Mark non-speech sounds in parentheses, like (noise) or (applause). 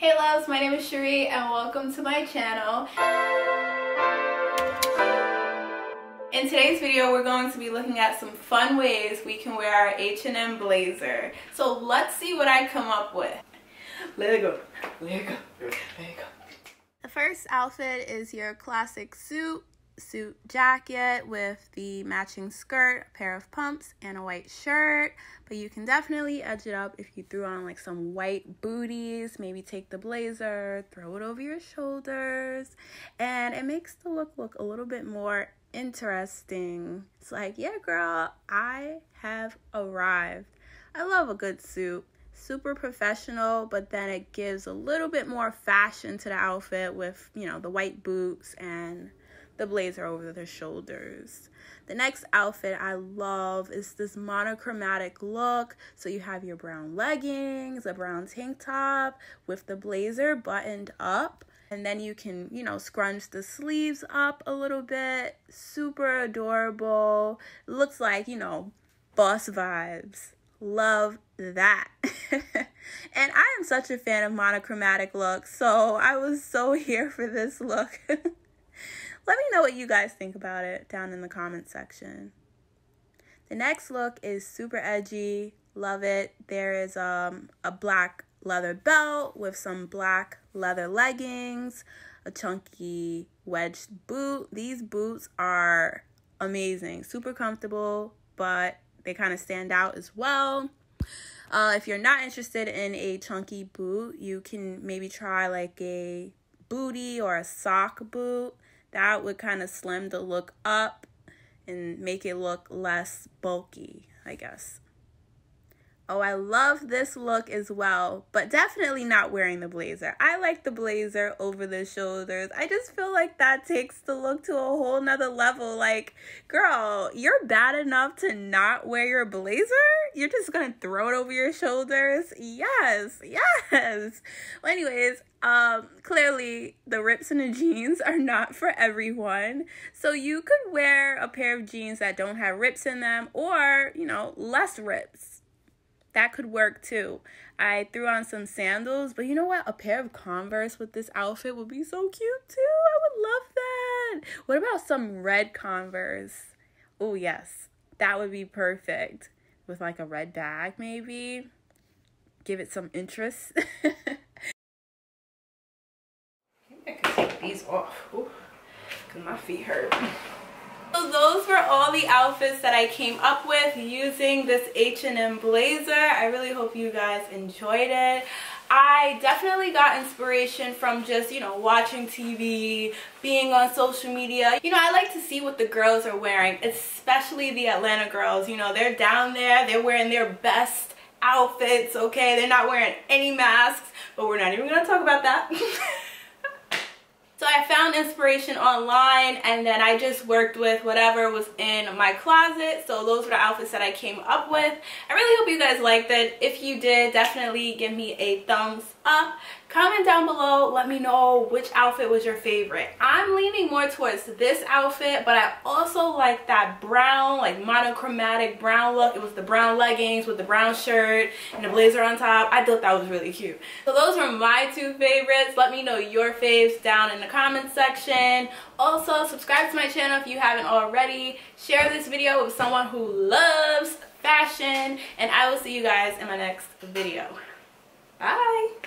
Hey loves, my name is Cherri and welcome to my channel. In today's video, we're going to be looking at some fun ways we can wear our H&M blazer. So let's see what I come up with. Let it go, let it go, let it go. The first outfit is your classic suit suit jacket with the matching skirt, a pair of pumps, and a white shirt. But you can definitely edge it up if you threw on like some white booties, maybe take the blazer, throw it over your shoulders, and it makes the look look a little bit more interesting. It's like, yeah, girl, I have arrived. I love a good suit super professional, but then it gives a little bit more fashion to the outfit with, you know, the white boots and the blazer over the shoulders. The next outfit I love is this monochromatic look. So you have your brown leggings, a brown tank top with the blazer buttoned up. And then you can, you know, scrunch the sleeves up a little bit. Super adorable. Looks like, you know, boss vibes. Love that. (laughs) and I am such a fan of monochromatic looks, so I was so (laughs) here for this look. (laughs) Let me know what you guys think about it down in the comment section. The next look is super edgy. Love it. There is um, a black leather belt with some black leather leggings, a chunky wedged boot. These boots are amazing, super comfortable, but they kind of stand out as well. Uh, if you're not interested in a chunky boot, you can maybe try like a booty or a sock boot that would kind of slim the look up and make it look less bulky, I guess. Oh, I love this look as well, but definitely not wearing the blazer. I like the blazer over the shoulders. I just feel like that takes the look to a whole nother level. Like, girl, you're bad enough to not wear your blazer? You're just gonna throw it over your shoulders? Yes, yes. Well, anyways, um, clearly the rips in the jeans (laughs) are not for everyone. So you could wear a pair of jeans that don't have rips in them or, you know, less rips that could work too. I threw on some sandals, but you know what? A pair of Converse with this outfit would be so cute too. I would love that. What about some red Converse? Oh, yes. That would be perfect. With like a red bag, maybe. Give it some interest. (laughs) I could take these off. Ooh, Because my feet hurt. So those were all the outfits that I came up with using this H&M blazer. I really hope you guys enjoyed it. I definitely got inspiration from just, you know, watching TV, being on social media. You know, I like to see what the girls are wearing, especially the Atlanta girls. You know, they're down there, they're wearing their best outfits, okay? They're not wearing any masks, but we're not even gonna talk about that. (laughs) So I found inspiration online and then I just worked with whatever was in my closet. So those were the outfits that I came up with. I really hope you guys liked it. If you did, definitely give me a thumbs up. Comment down below, let me know which outfit was your favorite. I'm leaning more towards this outfit, but I also like that brown, like monochromatic brown look. It was the brown leggings with the brown shirt and the blazer on top. I thought that was really cute. So those were my two favorites. Let me know your faves down in the comment section. Also, subscribe to my channel if you haven't already. Share this video with someone who loves fashion, and I will see you guys in my next video. Bye!